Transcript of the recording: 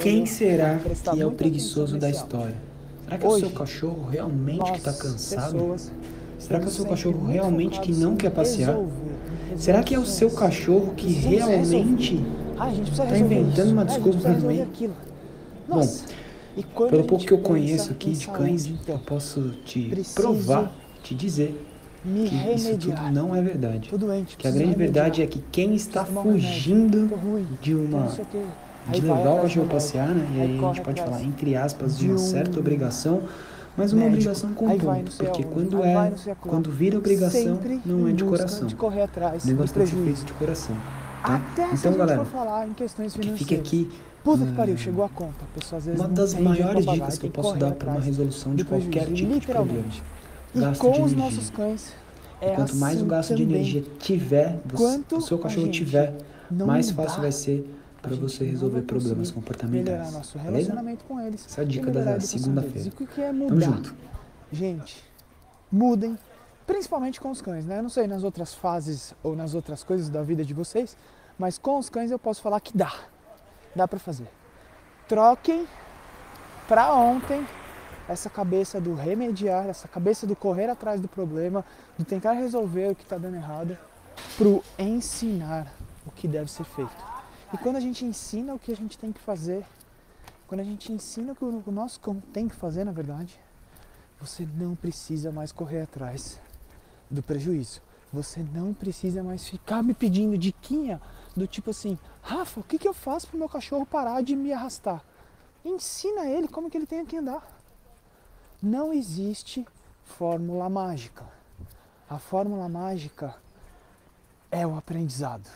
Quem será que é o preguiçoso da história? Será que é o seu cachorro realmente que está cansado? Será que é o seu cachorro realmente que não quer passear? Será que é o seu cachorro que realmente resolver. Ah, inventando uma Ah, desculpa resolver ir? aquilo. Bom, Pelo pouco que eu conheço aqui de cães, então, eu posso te provar, te dizer que isso tudo não é verdade. Que a grande verdade é que quem está remédio. fugindo de tô uma de levar o cachorro do passear, né? E aí a gente pode falar, entre aspas, de de uma um certa obrigação, mas uma obrigação com ponto. Porque quando é, quando vira obrigação, não é de coração. de O negócio do tem que ser feito de coração. Tá? Então, galera, que fique aqui Puta que hum, pariu, chegou a conta. A pessoa às vezes uma das maiores pagar, dicas que eu posso dar para uma resolução de do qualquer tipo de problema. Gasto com de os energia. nossos cães é Quanto mais o assim gasto de também. energia tiver, Quanto o seu cachorro tiver, mais fácil vai ser para você resolver problemas comportamentais. Melhorar nosso Beleza? relacionamento com eles. Essa é a dica da segunda-feira. o que é Tamo mudar? junto. Gente, mudem, principalmente com os cães, né? Eu não sei nas outras fases ou nas outras coisas da vida de vocês, mas com os cães eu posso falar que dá. Dá pra fazer. Troquem pra ontem essa cabeça do remediar, essa cabeça do correr atrás do problema, do tentar resolver o que está dando errado, pro ensinar o que deve ser feito. E quando a gente ensina o que a gente tem que fazer, quando a gente ensina o que o nosso cão tem que fazer, na verdade, você não precisa mais correr atrás do prejuízo. Você não precisa mais ficar me pedindo diquinha do tipo assim, Rafa, o que, que eu faço pro meu cachorro parar de me arrastar? Ensina ele como que ele tem que andar. Não existe fórmula mágica. A fórmula mágica é o aprendizado.